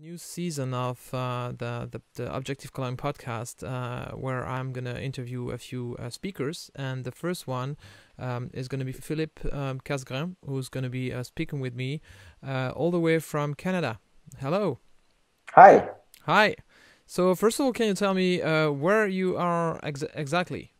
new season of uh, the, the, the Objective Cologne podcast, uh, where I'm gonna interview a few uh, speakers, and the first one um, is gonna be Philippe um, Casgrain, who's gonna be uh, speaking with me uh, all the way from Canada. Hello. Hi. Hi. So first of all, can you tell me uh, where you are ex- exactly?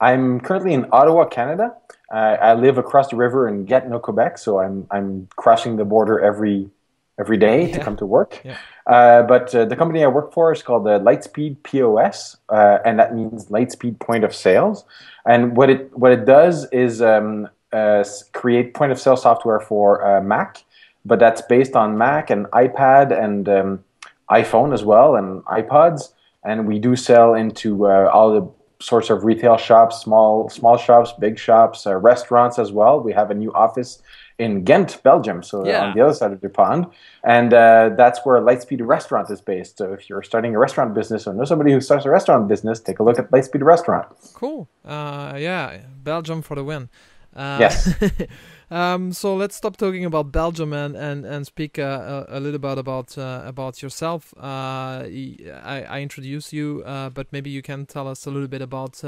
I'm currently in Ottawa, Canada. I live across the river in Gatineau, Quebec, so I'm I'm crossing the border every every day yeah. to come to work. Yeah. Uh, but uh, the company I work for is called the Lightspeed POS, uh, and that means Lightspeed Point of Sales. And what it what it does is um, uh, create point of sale software for uh, Mac, but that's based on Mac and iPad and um, iPhone as well and iPods. And we do sell into uh, all the sorts of retail shops, small small shops, big shops, restaurants as well. We have a new office in Ghent, Belgium, so yeah. on the other side of the pond. And uh, that's where Lightspeed Restaurant is based. So if you're starting a restaurant business or know somebody who starts a restaurant business, take a look at Lightspeed Restaurant. Cool. Uh, yeah, Belgium for the win. Uh, yes. um, so let's stop talking about Belgium and and and speak uh, a, a, little bit about uh, about yourself. Uh, I, I introduce you, uh, but maybe you can tell us a little bit about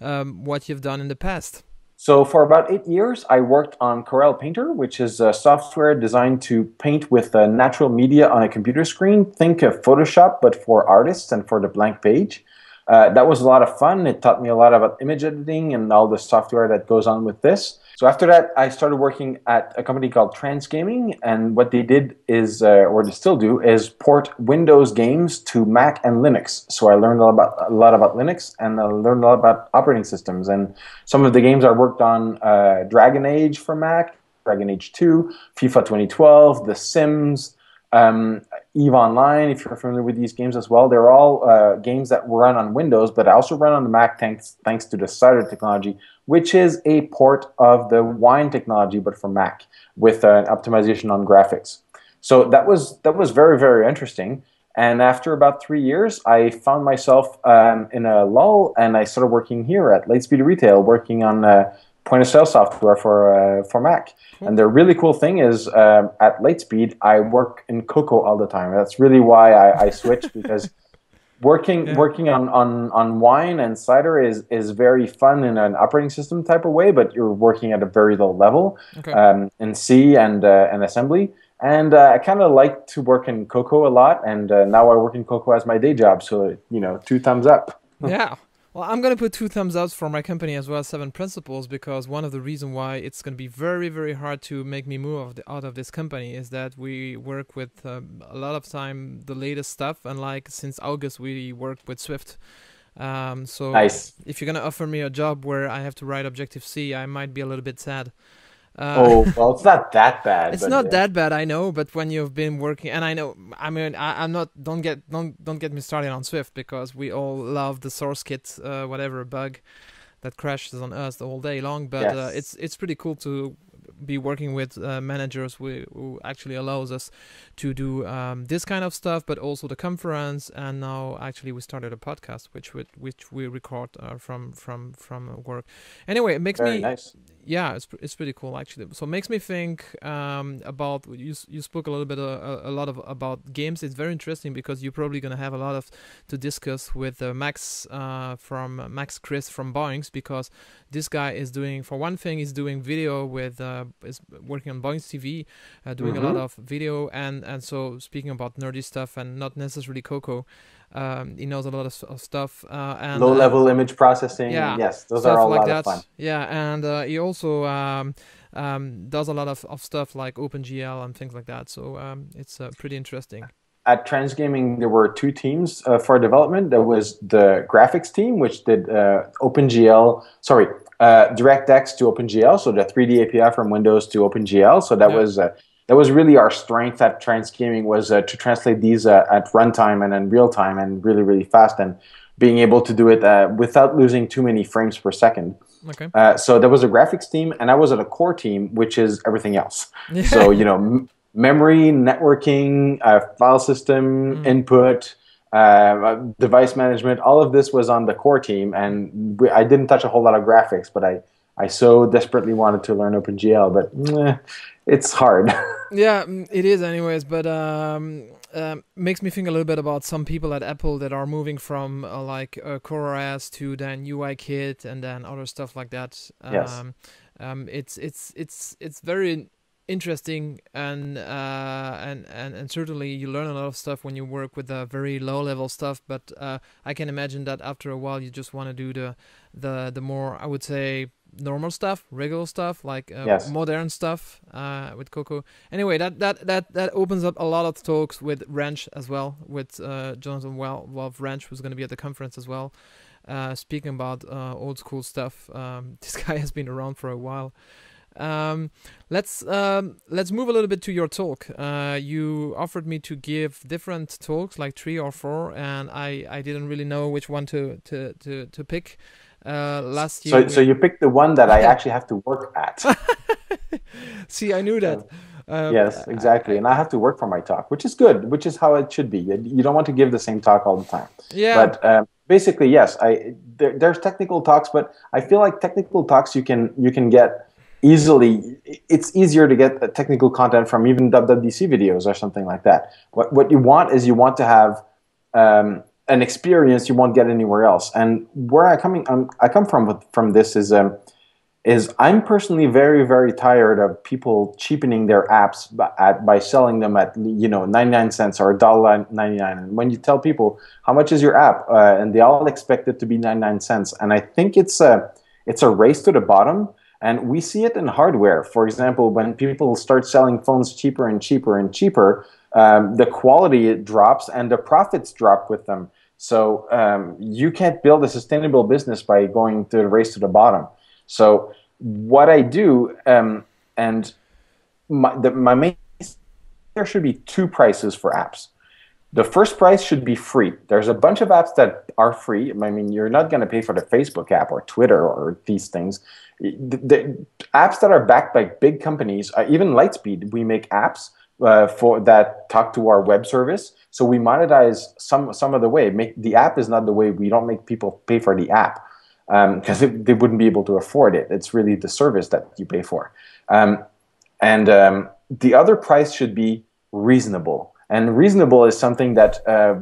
um, what you've done in the past. So for about eight years, I worked on Corel Painter, which is a software designed to paint with natural media on a computer screen. Think of Photoshop, but for artists and for the blank page. Uh, that was a lot of fun. It taught me a lot about image editing and all the software that goes on with this. So after that, I started working at a company called Transgaming, and what they did is, uh, or they still do, is port Windows games to Mac and Linux. So I learned a lot about a lot about Linux, and I learned a lot about operating systems. And some of the games I worked on: uh, Dragon Age for Mac, Dragon Age 2, FIFA 2012, The Sims. Um, Eve Online, if you're familiar with these games as well, they're all uh, games that run on Windows, but also run on the Mac thanks thanks to the Cider technology, which is a port of the Wine technology, but for Mac with an optimization on graphics. So that was that was very very interesting. And after about three years, I found myself um, in a lull, and I started working here at Lightspeed Retail, working on uh, point of sale software for uh, for Mac. And the really cool thing is um, at Lightspeed, I work in Cocoa all the time. That's really why I, I switched because working yeah. working on, on on wine and cider is is very fun in an operating system type of way, but you're working at a very low level okay. um, in C and uh, and assembly. And uh, I kind of like to work in Cocoa a lot, and uh, now I work in Cocoa as my day job. So you know, two thumbs up. yeah. Well, I'm gonna put two thumbs up for my company as well, as Seven Principles, because one of the reasons why it's gonna be very, very hard to make me move out of this company is that we work with um, a lot of time the latest stuff, and like since August we work with Swift. Um, so nice. if you're gonna offer me a job where I have to write Objective C, I might be a little bit sad. Uh, oh well, it's not that bad. It's not yeah. that bad, I know. But when you've been working, and I know, I mean, I, am not. Don't get don't don't get me started on Swift because we all love the SourceKit, uh, whatever bug that crashes on us the whole day long. But uh, yes. uh, it's it's pretty cool to be working with uh, managers who, who actually allows us to do um, this kind of stuff, but also the conference. And now actually we started a podcast, which we, which we record uh, from from from work. Anyway, it makes Very me nice yeah, it's it's pretty cool actually. So it makes me think um, about you. You spoke a little bit uh, a, lot of about games. It's very interesting because you're probably gonna have a lot of to discuss with uh, Max uh, from Max Chris from Boinx because this guy is doing for one thing he's doing video with uh, is working on Boinx TV, uh, doing mm-hmm. a lot mm-hmm. of video and and so speaking about nerdy stuff and not necessarily Cocoa. Um, he knows a lot of, of stuff. Uh, and low level uh, image processing. Yeah, yes, those are all like a lot that. of fun. Yeah, and uh, he also um, um, does a lot of, of stuff like OpenGL and things like that. So um, it's uh, pretty interesting. At Transgaming, there were two teams uh, for development. There was the graphics team, which did uh, OpenGL, sorry, DirectX to OpenGL, so the 3D API from Windows to OpenGL. So that yeah. was that was really our strength at Transgaming was uh, to translate these uh, at runtime and in real time and really really fast and being able to do it uh, without losing too many frames per second. Okay. Uh, so there was a graphics team and I was at a core team, which is everything else. so you know, m- memory, networking, uh, file system, mm. input. Uh, device management, all of this was on the core team, and we, I didn't touch a whole lot of graphics, but I I so desperately wanted to learn OpenGL, but eh, it's hard. yeah, mm, it is, anyways. But um, um, makes me think a little bit about some people at Apple that are moving from uh, like uh, CoreOS to then UIKit and then other stuff like that. Um, yes. Um, it's it's it's it's very interesting and uh, and and and certainly you learn a lot of stuff when you work with the very low level stuff. But uh, I can imagine that after a while you just want to do the the the more I would say normal stuff, regular stuff, like uh, yes. modern stuff uh, with Cocoa. Anyway, that, that that that opens up a lot of talks with Rentzsch as well, with uh, Jonathan well, Wolf Rentzsch who's going to be at the conference as well, uh, speaking about uh, old school stuff. Um, this guy has been around for a while. Um, let's um, let's move a little bit to your talk. Uh, you offered me to give different talks, like three or four, and I, I didn't really know which one to to to, to pick uh, last year. So, so you picked the one that I actually have to work at. See, I knew that. Um, yes, exactly. and I have to work for my talk, which is good, which is how it should be. You don't want to give the same talk all the time. Yeah. But um, basically, yes, I there, there's technical talks, but I feel like technical talks you can you can get easily. It's easier to get technical content from even WWDC videos or something like that. What what you want is you want to have um, an experience you won't get anywhere else. And where I coming um, I come from with, from this is um, is I'm personally very very tired of people cheapening their apps by, at, by selling them at you know 99 cents or $1.99 and when you tell people how much is your app uh, and they all expect it to be 99 cents and I think it's a it's a race to the bottom and we see it in hardware for example when people start selling phones cheaper and cheaper and cheaper um, the quality drops and the profits drop with them so um, you can't build a sustainable business by going to the race to the bottom. So what I do, um, and my, the, my main there should be two prices for apps. The first price should be free. There's a bunch of apps that are free. I mean, you're not going to pay for the Facebook app or Twitter or these things. The, the apps that are backed by big companies, uh, even Lightspeed, we make apps uh, for that talk to our web service. So we monetize some some of the way. Make the app is not the way. We don't make people pay for the app because um, they wouldn't be able to afford it. It's really the service that you pay for. Um, and um, the other price should be reasonable. And reasonable is something that uh,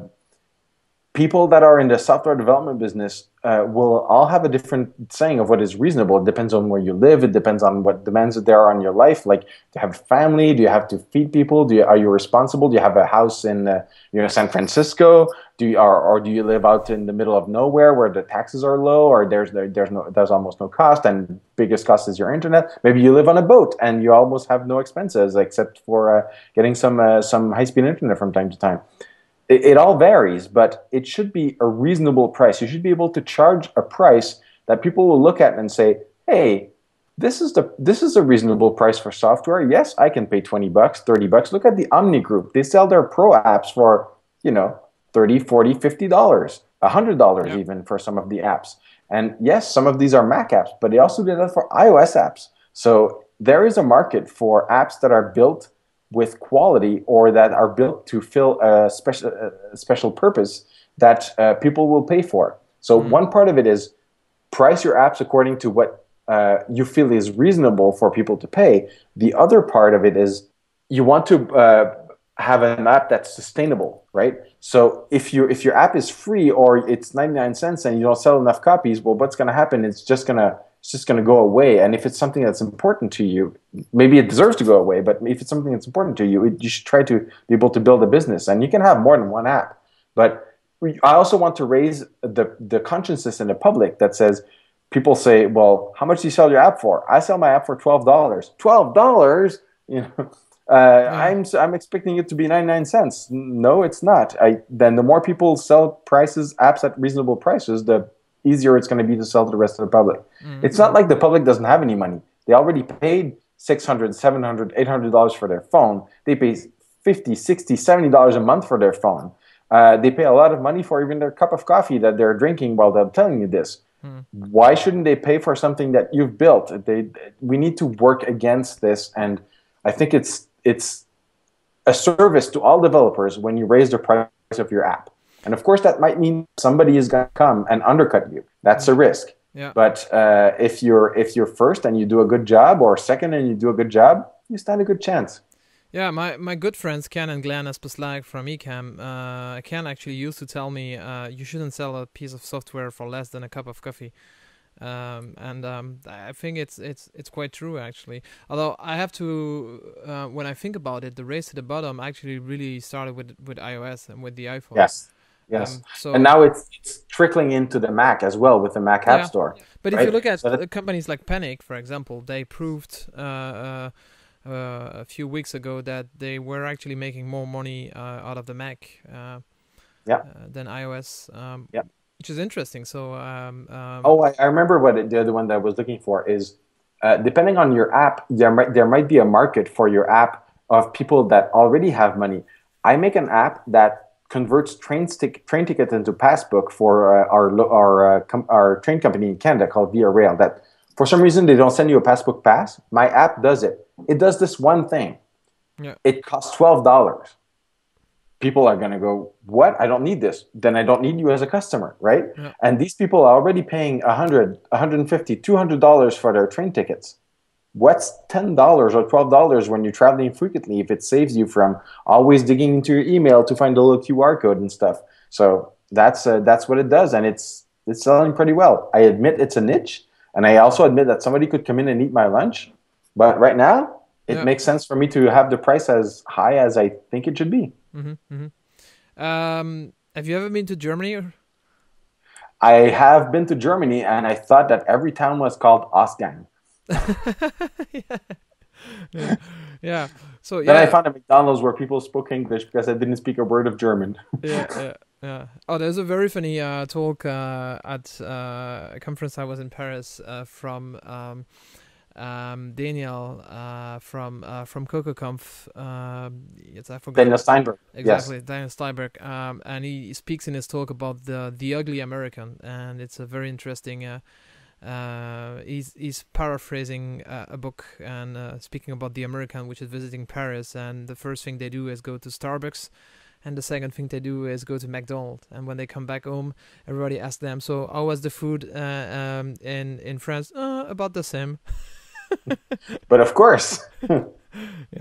people that are in the software development business uh, will all have a different saying of what is reasonable. It depends on where you live. It depends on what demands there are on your life. Like, do you have family? Do you have to feed people? Do you, are you responsible? Do you have a house in uh, you know San Francisco? Do you or, or do you live out in the middle of nowhere where the taxes are low, or there's there, there's no there's almost no cost, and biggest cost is your internet. Maybe you live on a boat and you almost have no expenses except for uh, getting some uh, some high speed internet from time to time it, it all varies, but it should be a reasonable price. You should be able to charge a price that people will look at and say, "Hey, this is the this is a reasonable price for software. Yes, I can pay 20 bucks, 30 bucks. Look at the Omni Group. They sell their pro apps for, you know, 30, 40, 50 dollars, $100 yep. even for some of the apps. And yes, some of these are Mac apps, but they also do that for iOS apps. So there is a market for apps that are built with quality or that are built to fill a special a special purpose that uh, people will pay for. So mm-hmm. one part of it is price your apps according to what uh, you feel is reasonable for people to pay. The other part of it is you want to uh, have an app that's sustainable, right? So if you if your app is free or it's 99 cents and you don't sell enough copies, well, what's going to happen? It's just going to it's just going to go away. And if it's something that's important to you, maybe it deserves to go away. But if it's something that's important to you, you should try to be able to build a business. And you can have more than one app. But I also want to raise the the consciousness in the public that says people say, "Well, how much do you sell your app for?" I sell my app for twelve dollars. Twelve dollars, you know. Uh, I'm I'm expecting it to be 99 cents. No, it's not. I then the more people sell prices apps at reasonable prices, the easier it's going to be to sell to the rest of the public. Mm-hmm. It's not like the public doesn't have any money. They already paid 600 700 800 dollars for their phone. They pay 50 60 70 dollars a month for their phone. Uh, they pay a lot of money for even their cup of coffee that they're drinking while they're telling you this. Mm. Why shouldn't they pay for something that you've built? They, we need to work against this, and I think it's it's a service to all developers when you raise the price of your app. And of course, that might mean somebody is going to come and undercut you. That's a risk. Yeah. But uh, if you're if you're first and you do a good job, or second and you do a good job, you stand a good chance. Yeah, my, my good friends Ken and Glenn Aspeslagh from Ecamm, uh, Ken actually used to tell me uh, you shouldn't sell a piece of software for less than a cup of coffee, um, and um, I think it's it's it's quite true actually. Although I have to, uh, when I think about it, the race to the bottom actually really started with with iOS and with the iPhone. Yes. Yes. Um, so and now it's, it's trickling into the Mac as well with the Mac App Store. But if you look at uh, companies like Panic, for example, they proved uh, uh, uh, a few weeks ago that they were actually making more money uh, out of the Mac uh, Yeah. uh, than iOS, um, Yeah. which is interesting. So, um, um, Oh, I, I remember what it, the other one that I was looking for is uh, depending on your app, there might there might be a market for your app of people that already have money. I make an app that converts train stick train tickets into passbook for uh, our our uh, com- our train company in Canada called Via Rail. That for some reason they don't send you a passbook pass. My app does it. It does this one thing. Yeah. It costs twelve dollars. People are going to go, what? I don't need this. Then I don't need you as a customer, right? Yeah. And these people are already paying 100, 150, 200 dollars for their train tickets. What's ten dollars or twelve dollars when you're traveling frequently if it saves you from always digging into your email to find the little QR code and stuff? So that's uh, that's what it does, and it's it's selling pretty well. I admit it's a niche, and I also admit that somebody could come in and eat my lunch, but right now it Yeah. makes sense for me to have the price as high as I think it should be. mhm, mhm. Um, have you ever been to Germany? Or? I have been to Germany, and I thought that every town was called Ausgang. yeah. yeah, yeah. So Then yeah, I found a McDonald's where people spoke English because I didn't speak a word of German. yeah, yeah, yeah. Oh, there's a very funny uh, talk uh, at uh, a conference I was in Paris uh, from um, um, Daniel uh, from uh, from CocoaConf. Um, yes, I forgot. Daniel Steinberg. Exactly, Daniel Steinberg, um, and he speaks in his talk about the the ugly American, and it's a very interesting. Uh, uh, he's he's paraphrasing uh, a book and uh, speaking about the American, which is visiting Paris, and the first thing they do is go to Starbucks, and the second thing they do is go to McDonald's. And when they come back home, everybody asks them, "So how was the food uh, um, in in France?" Uh, about the same. But of course,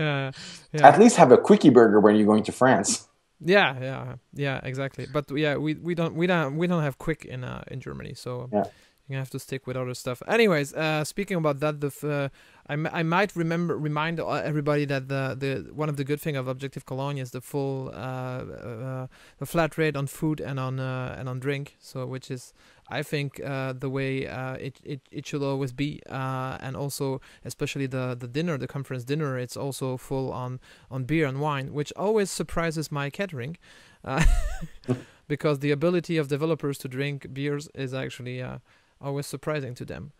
Yeah, yeah. at least have a quickie burger when you're going to France. Yeah, yeah, yeah, exactly. But yeah, we we don't we don't we don't have quick in uh in Germany, so Yeah. You have to stick with other stuff. Anyways, uh, speaking about that, the uh, I, I might remember remind everybody that the the one of the good thing of Objective Cologne is the full uh, uh the flat rate on food and on uh, and on drink. So which is I think uh, the way uh, it, it it should always be, uh, and also especially the the dinner, the conference dinner, it's also full on on beer and wine, which always surprises my catering, because the ability of developers to drink beers is actually uh, always surprising to them.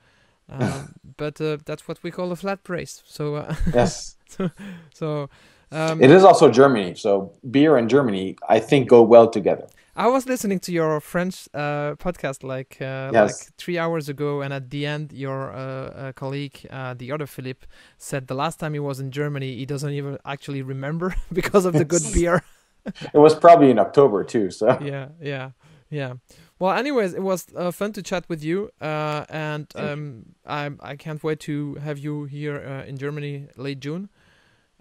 Um, but uh, that's what we call a flat price. So uh, Yes. so. Um, It is also Germany, so beer and Germany, I think, go well together. I was listening to your French uh, podcast like uh, Yes. like three hours ago, and at the end, your uh, uh, colleague, uh, the other Philip, said the last time he was in Germany, he doesn't even actually remember because of the good beer. It was probably in October too, so yeah, yeah, yeah. Well, anyways, it was uh, fun to chat with you, uh, and um, I I can't wait to have you here uh, in Germany late June.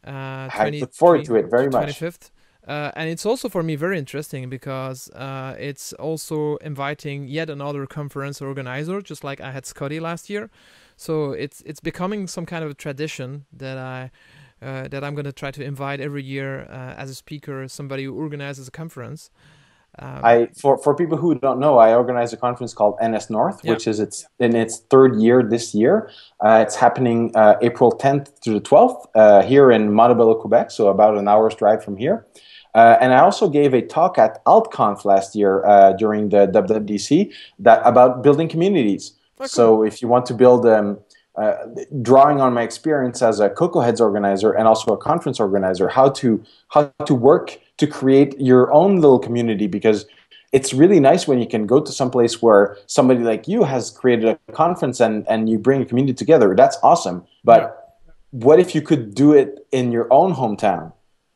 Uh, I look forward to it very much. 25th. Uh, and it's also for me very interesting because uh, it's also inviting yet another conference organizer, just like I had Scotty last year. So it's it's becoming some kind of a tradition that I uh, that I'm going to try to invite every year uh, as a speaker somebody who organizes a conference. Um, I for, for people who don't know, I organize a conference called NSNorth, Yeah. which is its in its third year this year. Uh, it's happening uh, April 10th to the 12th uh, here in Montebello, Quebec, so about an hour's drive from here. Uh, and I also gave a talk at AltConf last year uh, during the WWDC that about building communities. Oh, So if you want to build, um, uh, drawing on my experience as a Cocoa Heads organizer and also a conference organizer, how to how to work to create your own little community because it's really nice when you can go to some place where somebody like you has created a conference and and you bring a community together. That's awesome. But Yeah. what if you could do it in your own hometown?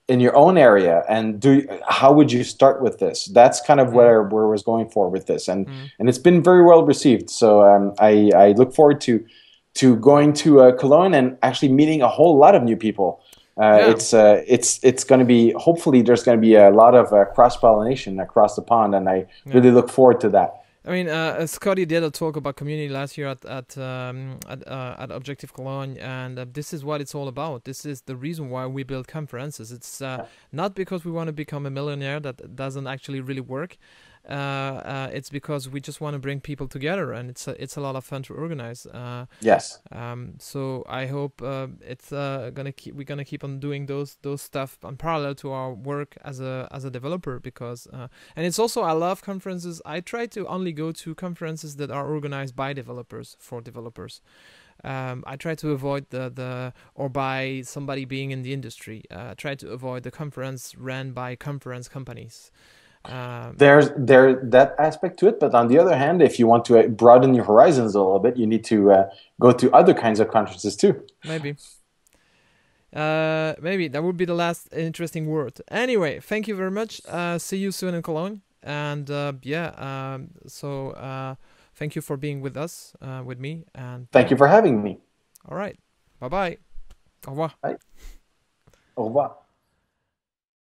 in your own area and do how would you start with this that's kind of mm. where where I was going for with this and mm. and it's been very well received so um, I I look forward to to going to uh, Cologne and actually meeting a whole lot of new people uh, yeah. it's uh, it's it's going to be hopefully there's going to be a lot of uh, cross pollination across the pond and I yeah. really look forward to that I mean, uh, uh, Scotty did a talk about community last year at at um, at, uh, at Objective Cologne, and uh, this is what it's all about. This is the reason why we build conferences. It's uh, not because we want to become a millionaire. That doesn't actually really work uh, uh, it's because we just want to bring people together, and it's a, it's a lot of fun to organize. Uh, yes. Um, so I hope uh, it's uh, gonna keep we're gonna keep on doing those those stuff in parallel to our work as a as a developer because uh, and it's also I love conferences. I try to only go to conferences that are organized by developers for developers. Um, I try to avoid the, the or by somebody being in the industry. I try to avoid the conference ran by conference companies. Um, there's there that aspect to it, but on the other hand, if you want to uh, broaden your horizons a little bit, you need to uh, go to other kinds of conferences too. Maybe. Uh, maybe that would be the last interesting word. Anyway, thank you very much. Uh, see you soon in Cologne. And uh, yeah, um, so uh, thank you for being with us, uh, with me. And thank you for having me. All right. Bye bye. Au revoir. Bye. Au revoir.